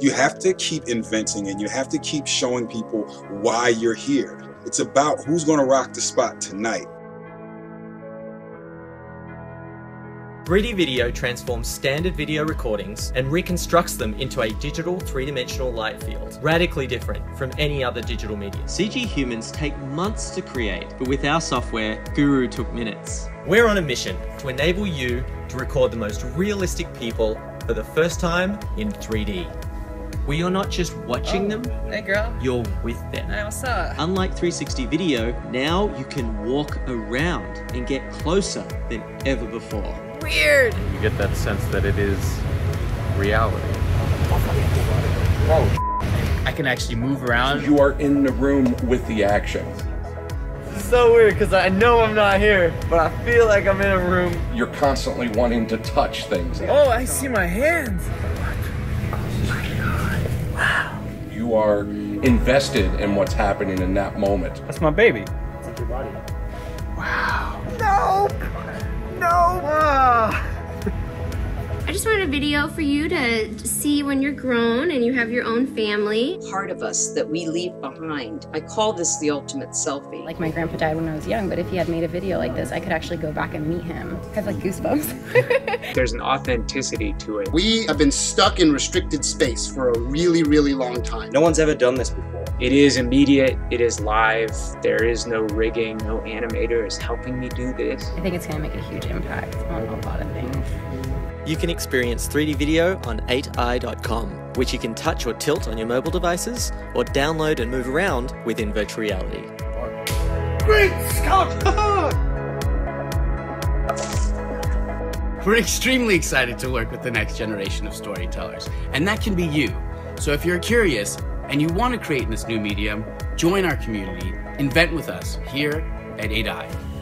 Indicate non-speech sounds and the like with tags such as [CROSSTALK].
You have to keep inventing and you have to keep showing people why you're here. It's about who's going to rock the spot tonight. 3D video transforms standard video recordings and reconstructs them into a digital three-dimensional light field, radically different from any other digital medium. CG humans take months to create, but with our software, Guru took minutes. We're on a mission to enable you to record the most realistic people for the first time in 3D. Where you're not just watching oh. them, Hey girl. you're with them. Hey, what's up? Unlike 360 video, now you can walk around and get closer than ever before. Weird. You get that sense that it is reality. Oh I can actually move around. You are in the room with the action. It's so weird because I know I'm not here, but I feel like I'm in a room. You're constantly wanting to touch things. Oh, I see my hands. You are invested in what's happening in that moment. That's my baby. Wow! No. No. Ah. I just wanted a video for you to see when you're grown and you have your own family. part of us that we leave behind. I call this the ultimate selfie. Like my grandpa died when I was young, but if he had made a video like this, I could actually go back and meet him. I have like goosebumps. [LAUGHS] There's an authenticity to it. We have been stuck in restricted space for a really, really long time. No one's ever done this before. It is immediate, it is live, there is no rigging, no animator is helping me do this. I think it's gonna make a huge impact on a lot of things. You can experience 3D video on 8i.com, which you can touch or tilt on your mobile devices, or download and move around within virtual reality. We're extremely excited to work with the next generation of storytellers, and that can be you. So if you're curious and you want to create in this new medium, join our community, invent with us here at 8i.